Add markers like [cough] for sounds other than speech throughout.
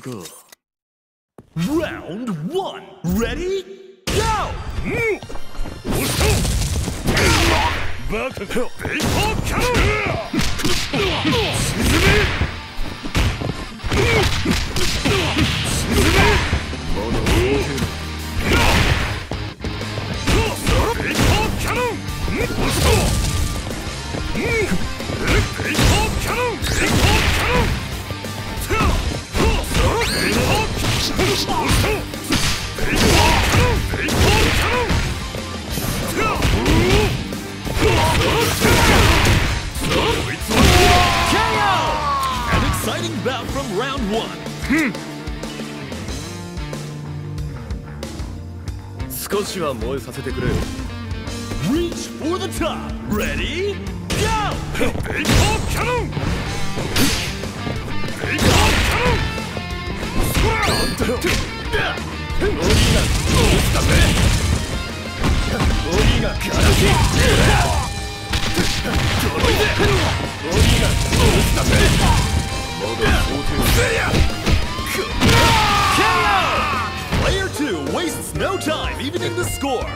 go. Round one. Ready? Go! Back hmm. [laughs] to from round one. Hmm. 少しは燃えさせてくれよ。Reach for the top. Ready? Go! Big ball cannon! Player 2 wastes no time evening the score!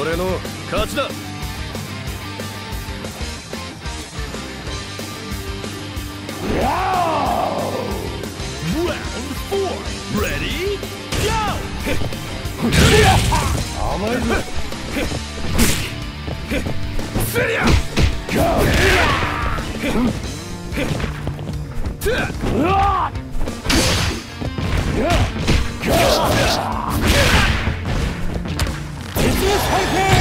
俺の勝ちだ。わあ！甘えるすりゃうわっ鉄の再生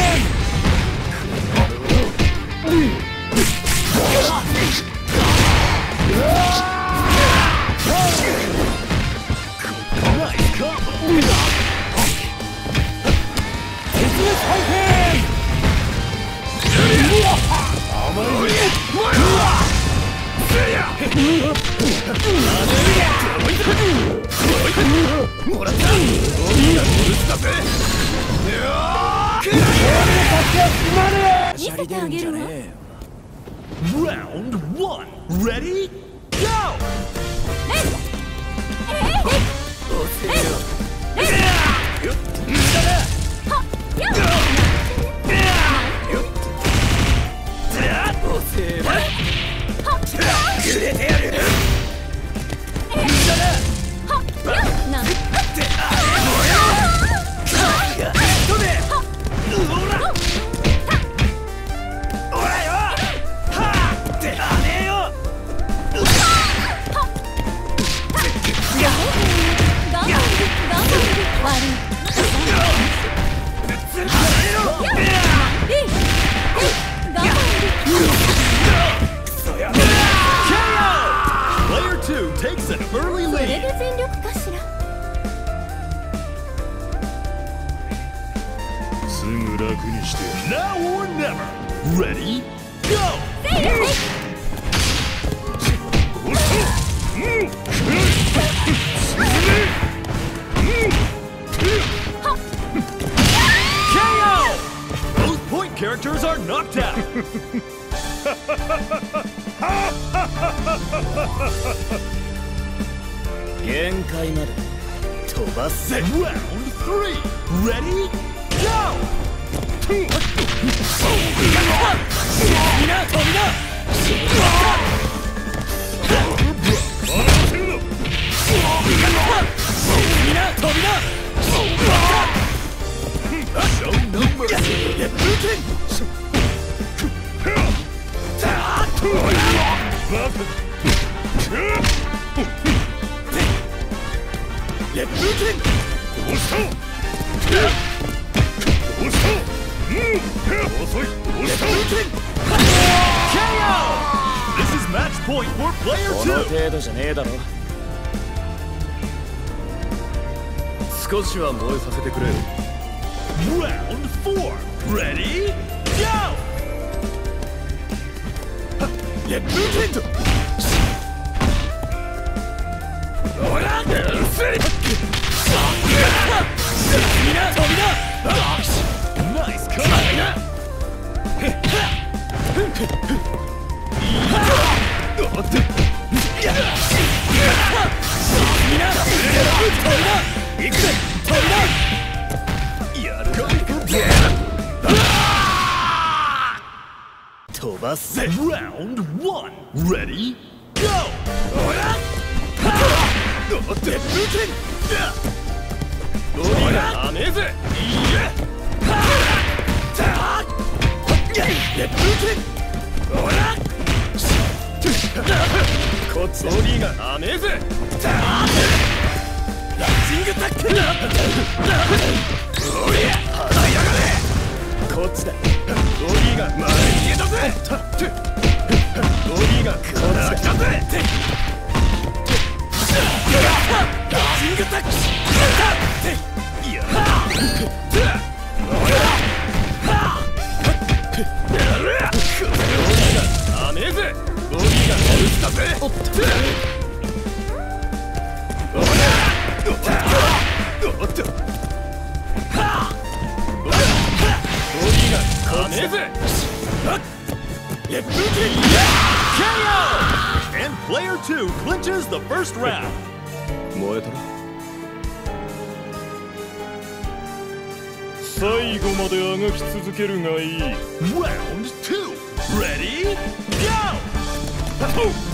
Round one. Ready? Go! Hey! Hey! Hey! Now or never. Ready? Go! KO! Both point characters are knocked out. Round three. Ready? 遅い point for player この two. 程度じゃねえだろ少しは燃えさせてくれよ Round four. Ready? Go! レッドテントほらうっせりみんな飛びだ Nice cut. おってみんな飛びだ行くぜ飛びだやるか飛ばす。ぜ Round one. Ready? Go! ほらおってレッドテントゴリラ甘えぜいやたレッドテンこっちボディが甘えぜたラッチングタックルおりゃ離やがれこっちだボディが前に消えたぜボディがこっちだぜラッチングタックル。や [laughs] ダ And player two clinches the first round. 燃えたろ最後まであがき続けるがいい Round two. Ready? Go!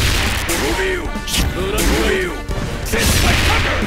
滅びよブラッ滅びよ絶対かか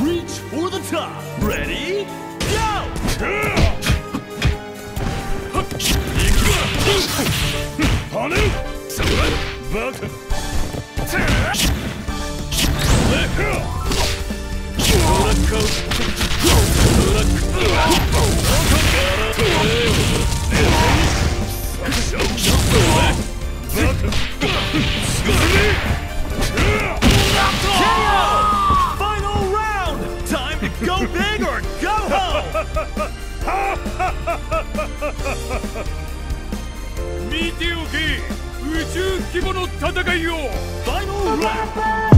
Reach for the top. Ready? rapper.